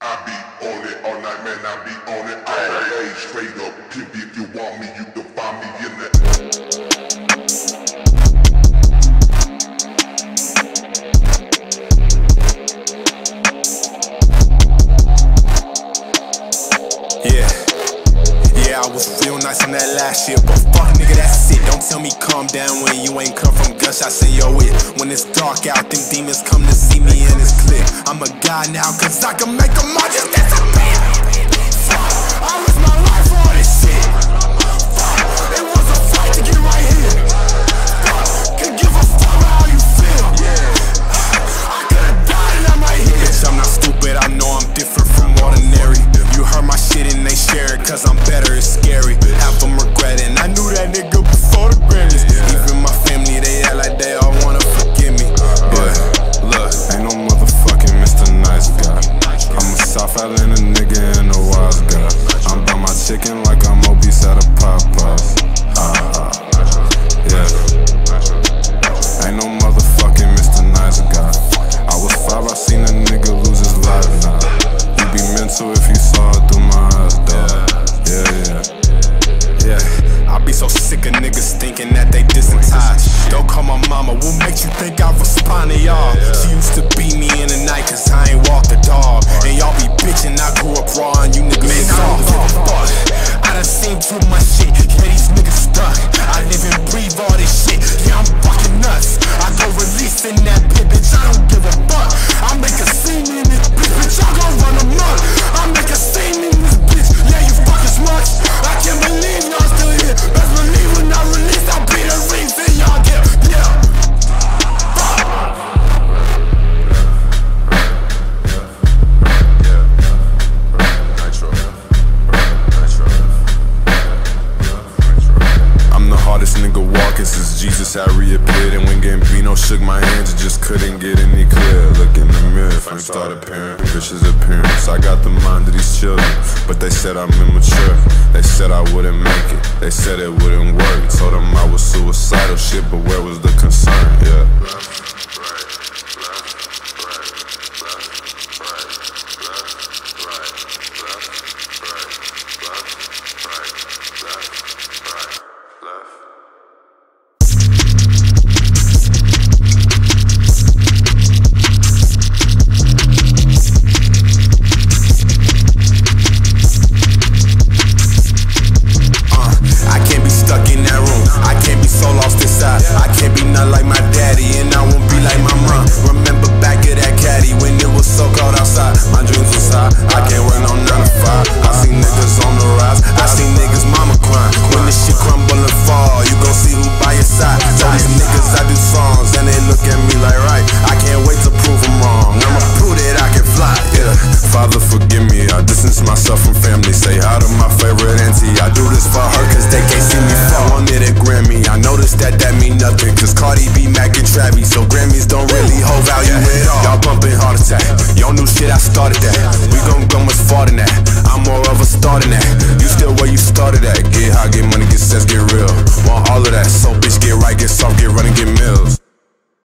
I be on it all night, man. I be on it all day. Straight up, pimp. If you want me, you can find me in the. shit, but fuck nigga, that's it. Don't tell me calm down when you ain't come from gush. I say yo it. When it's dark out, them demons come to see me and it's clear. I'm a god now, cause I can make them all just cause I'm better, it's scary. Half them regretting, I thinking that they disentice. Don't call my mama, what makes you think I respond to y'all? She used to beat me in the night cause I ain't walked the dog. Since I reappeared and when Gambino shook my hands, it just couldn't get any clearer. Look in the mirror, I start appearing, Bitches' appearance. I got the mind of these children, but they said I'm immature. They said I wouldn't make it, they said it wouldn't work. Told them I was suicidal shit, but where was the concern? Yeah. they see me fall. Wanted a Grammy, I noticed that that mean nothing. Cause Cardi B, Mac, and Travis, so Grammys don't really hold value at all.